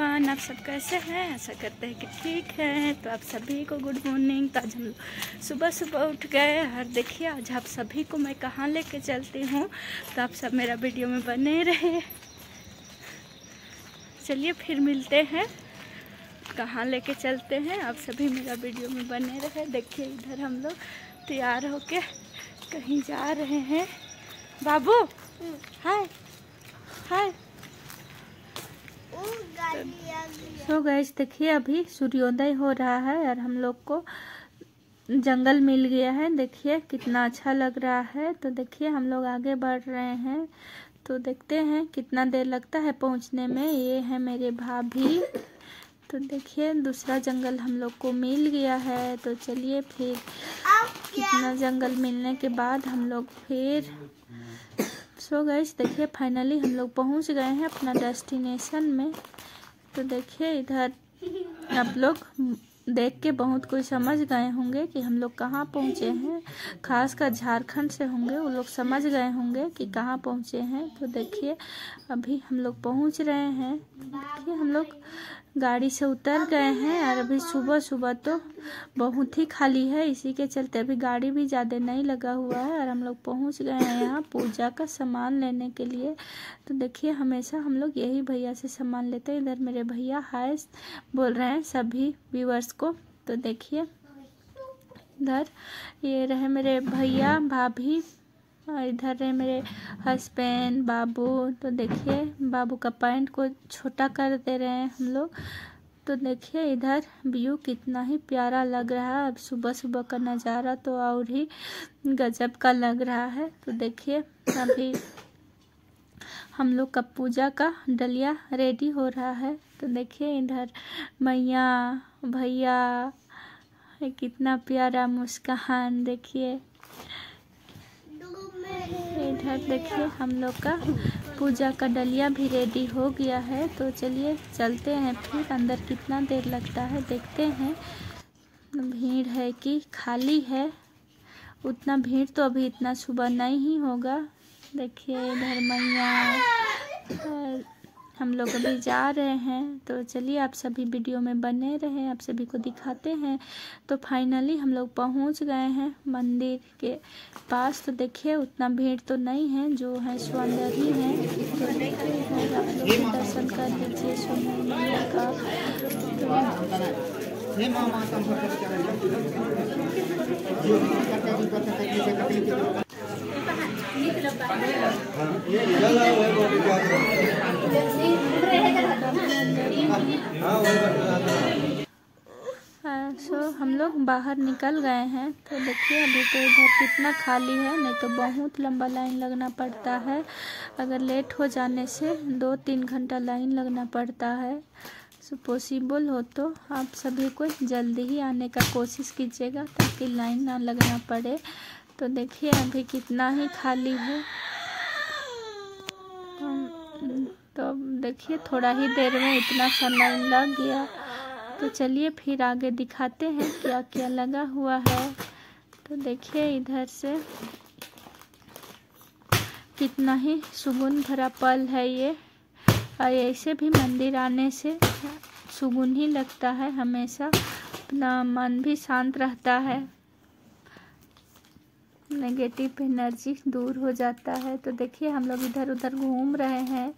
Everyone आप सब कैसे हैं? ऐसा करते हैं कि ठीक है। तो आप सभी को गुड मॉर्निंग तो आज हम लोग सुबह सुबह उठ गए। और देखिए आज आप सभी को मैं कहाँ लेके चलती हूँ? तो आप सब मेरा वीडियो में बने रहे। चलिए फिर मिलते हैं। कहाँ लेके चलते हैं? आप सभी मेरा वीडियो में बने रहे। देखिए इधर हम लोग तैयार होके कहीं जा रहे हैं। बाबू हाय। हाय। सो गैस देखिए, अभी सूर्योदय हो रहा है और हम लोग को जंगल मिल गया है। देखिए, कितना अच्छा लग रहा है। तो देखिए, हम लोग आगे बढ़ रहे हैं। तो देखते हैं, कितना देर लगता है पहुँचने में। ये है मेरे भाभी। तो देखिए, दूसरा जंगल हम लोग को मिल गया है। तो चलिए फिर, कितना जंगल मिलने के बाद हम लोग फिर सो गए देखिए फाइनली हम लोग पहुँच गए हैं अपना डेस्टिनेशन में। तो देखिए, इधर आप लोग देख के बहुत कुछ समझ गए होंगे कि हम लोग कहाँ पहुँचे हैं। खासकर झारखंड से होंगे, वो लोग समझ गए होंगे कि कहाँ पहुँचे हैं। तो देखिए, अभी हम लोग पहुँच रहे हैं। देखिए, हम लोग गाड़ी से उतर गए हैं और अभी सुबह सुबह तो बहुत ही खाली है। इसी के चलते अभी गाड़ी भी ज़्यादा नहीं लगा हुआ है और हम लोग पहुँच गए हैं यहाँ पूजा का सामान लेने के लिए। तो देखिए, हमेशा हम लोग यही भैया से सामान लेते हैं। इधर मेरे भैया हाय बोल रहे हैं सभी व्यूवर्स को। तो देखिए, इधर ये रहे मेरे भैया भाभी। और इधर है मेरे हस्बैंड बाबू। तो देखिए, बाबू का पैंट को छोटा कर दे रहे हैं हम लोग। तो देखिए, इधर व्यू कितना ही प्यारा लग रहा है। अब सुबह सुबह का नज़ारा तो और ही गजब का लग रहा है। तो देखिए, अभी हम लोग का पूजा का डलिया रेडी हो रहा है। तो देखिए, इधर मैया, भैया कितना प्यारा मुस्कान, देखिए। इधर देखिए, हम लोग का पूजा का डलिया भी रेडी हो गया है। तो चलिए चलते हैं फिर। अंदर कितना देर लगता है देखते हैं। भीड़ है कि खाली है। उतना भीड़ तो अभी इतना सुबह नहीं ही होगा। देखिए, इधर मैया हम लोग अभी जा रहे हैं। तो चलिए, आप सभी वीडियो में बने रहे, आप सभी को दिखाते हैं। तो फाइनली हम लोग पहुँच गए हैं मंदिर के पास। तो देखिए, उतना भीड़ तो नहीं है, जो है सो अंदर ही है। तो आप लोग दर्शन कर लीजिए का। सो हम लोग बाहर निकल गए हैं। तो देखिए, अभी तो इधर कितना खाली है, नहीं तो बहुत लंबा लाइन लगना पड़ता है। अगर लेट हो जाने से दो तीन घंटा लाइन लगना पड़ता है। सो पॉसिबल हो तो आप सभी को जल्दी ही आने का कोशिश कीजिएगा, ताकि लाइन ना लगना पड़े। तो देखिए अभी कितना ही खाली है। तो देखिए थोड़ा ही देर में इतना समय लग गया। तो चलिए फिर आगे दिखाते हैं क्या क्या लगा हुआ है। तो देखिए इधर से कितना ही सुगुन भरा पल है ये। और ऐसे भी मंदिर आने से सुगुन ही लगता है, हमेशा अपना मन भी शांत रहता है। नेगेटिव एनर्जी दूर हो जाता है। तो देखिए, हम लोग इधर उधर घूम रहे हैं।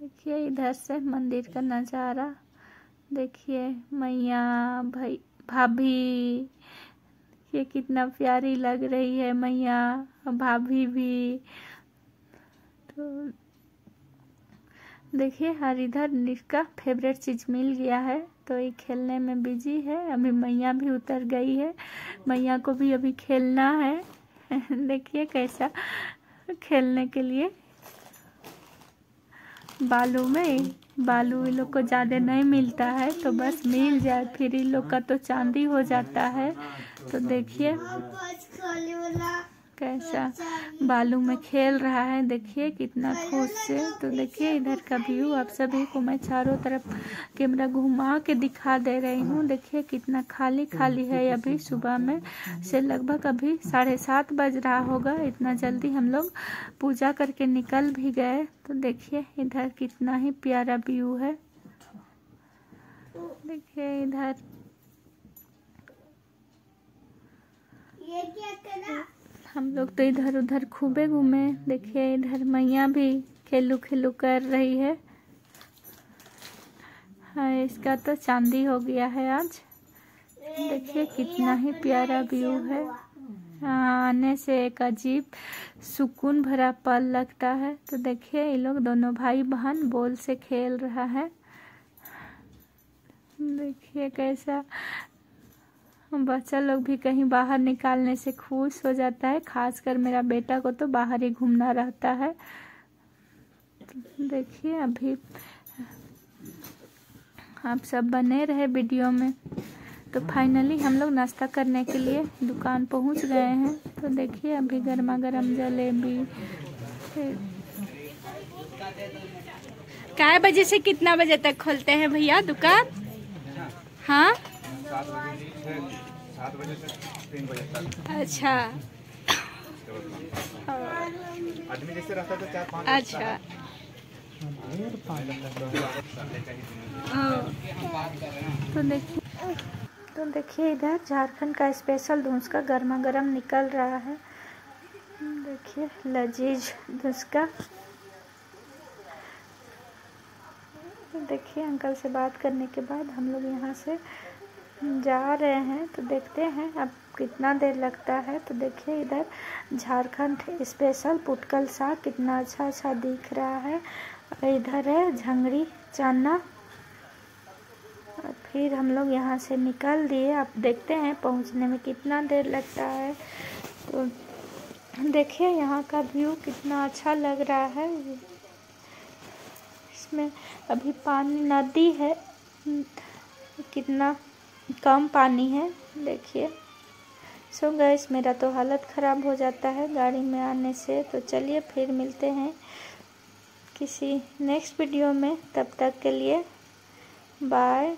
देखिए, इधर से मंदिर का नज़ारा। देखिए, मैया, भाई, भाभी। ये कितना प्यारी लग रही है मैया, भाभी भी। तो देखिए, हर इधर इसका फेवरेट चीज़ मिल गया है। तो ये खेलने में बिज़ी है। अभी मैया भी उतर गई है। मैया को भी अभी खेलना है। देखिए कैसा खेलने के लिए। बालू में बालू इन लोग को ज़्यादा नहीं मिलता है तो बस मिल जाए, फिर इन लोग का तो चांदी हो जाता है। तो देखिए। कैसा बालू में खेल रहा है। देखिए कितना खुश से तो देखिए इधर का व्यू आप सभी को मैं चारों तरफ़ कैमरा घुमा के दिखा दे रही हूँ। देखिए कितना खाली खाली है अभी सुबह में। से लगभग अभी साढ़े सात बज रहा होगा। इतना जल्दी हम लोग पूजा करके निकल भी गए। तो देखिए इधर कितना ही प्यारा व्यू है। देखिए इधर। ये क्या करा? हम लोग तो इधर उधर खूबे घूमे, देखिए इधर मैया भी खेलू खेलू कर रही है। हाँ इसका तो चांदी हो गया है आज। देखिए कितना ही प्यारा व्यू है। आने से एक अजीब सुकून भरा पल लगता है। तो देखिए, ये लोग दोनों भाई बहन बॉल से खेल रहा है। देखिए कैसा बच्चा लोग भी कहीं बाहर निकालने से खुश हो जाता है। खासकर मेरा बेटा को तो बाहर ही घूमना रहता है। देखिए अभी आप सब बने रहे वीडियो में। तो फाइनली हम लोग नाश्ता करने के लिए दुकान पहुँच गए हैं। तो देखिए अभी गर्मा गर्म जलेबी। काय बजे से कितना बजे तक खोलते हैं भैया दुकान? हाँ? सात बजे से सात बजे से तीन बजे तक। अच्छा। आदमी जैसे रहता तो चार पाँच अच्छा। तो देखिए तो देखिए इधर झारखंड का स्पेशल धुंसका गर्मा गर्म निकल रहा है। देखिए लजीज धुंसका देखिए अंकल से बात करने के बाद हम लोग यहाँ से जा रहे हैं तो देखते हैं अब कितना देर लगता है। तो देखिए इधर झारखंड स्पेशल पुटकल साग कितना अच्छा अच्छा दिख रहा है। इधर है झंगड़ी चाना फिर हम लोग यहाँ से निकल दिए। अब देखते हैं पहुँचने में कितना देर लगता है। तो देखिए यहाँ का व्यू कितना अच्छा लग रहा है। इसमें अभी पानी नदी है। कितना कम पानी है, देखिए। सो गैस मेरा तो हालत ख़राब हो जाता है गाड़ी में आने से। तो चलिए फिर मिलते हैं किसी नेक्स्ट वीडियो में। तब तक के लिए बाय